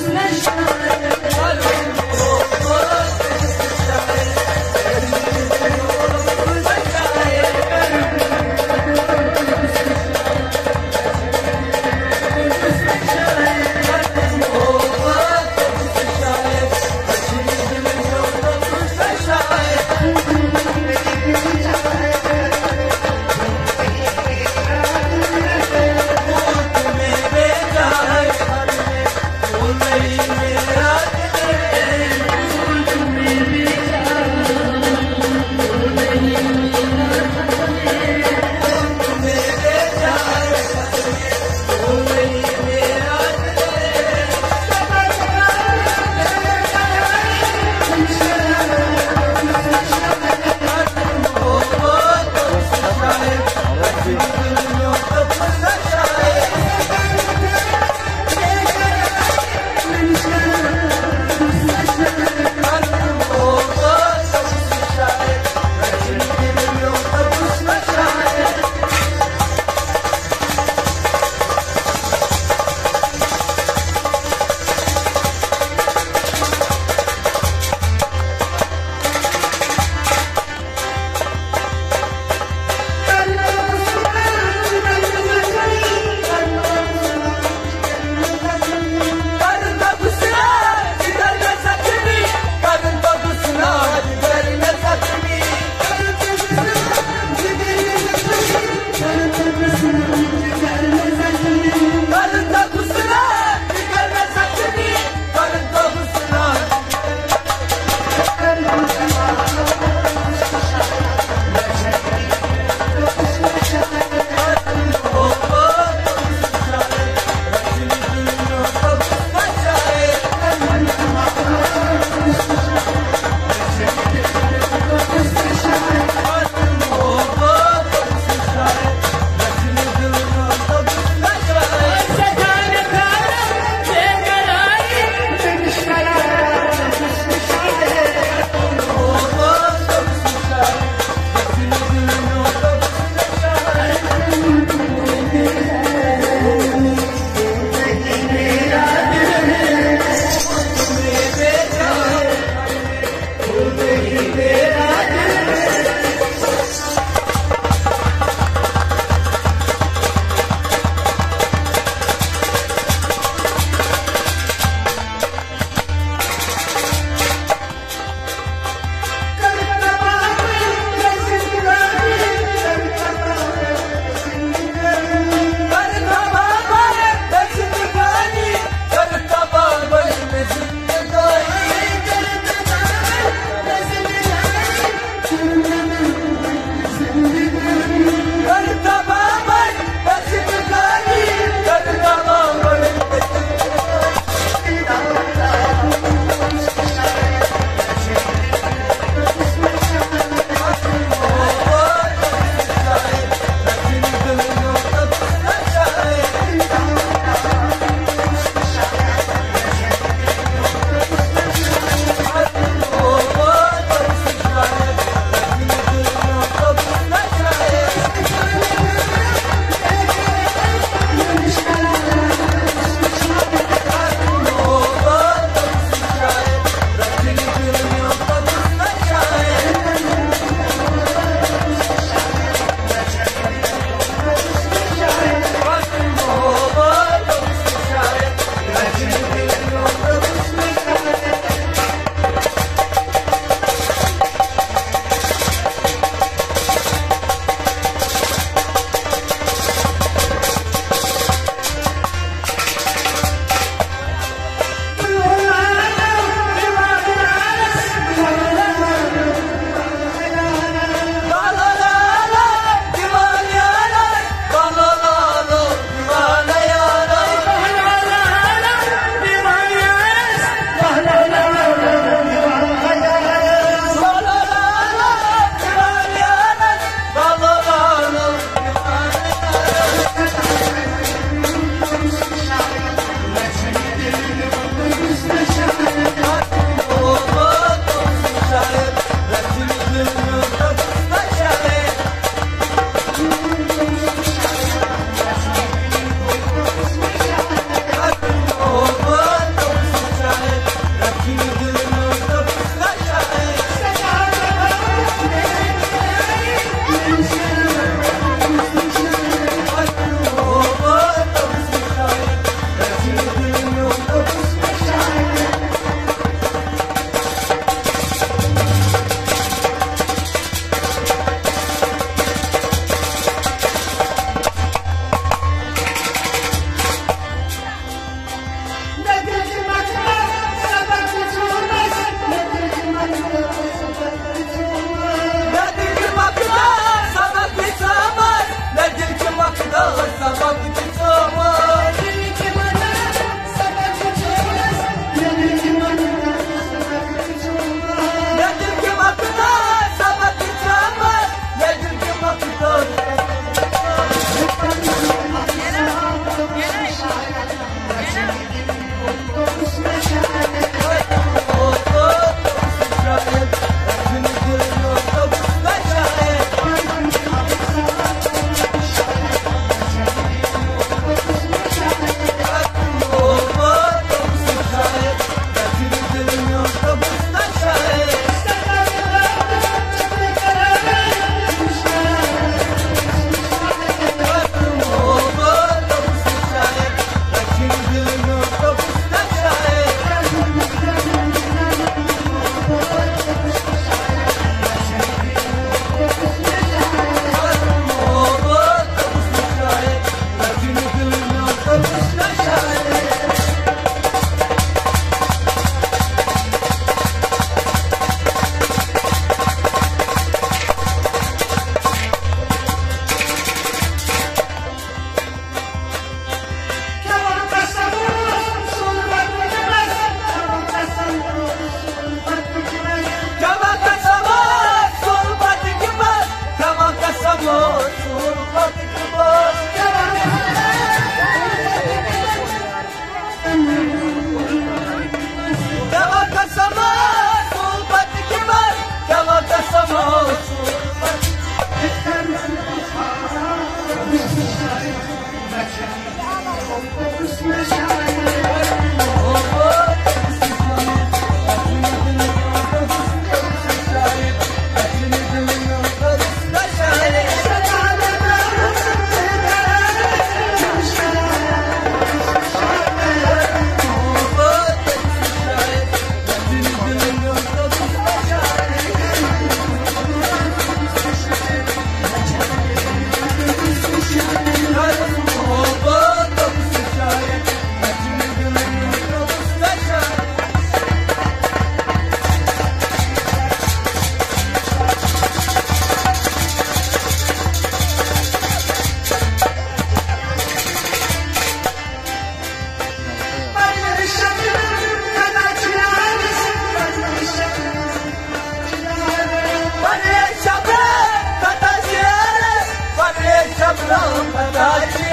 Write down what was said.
Let's Ramadan.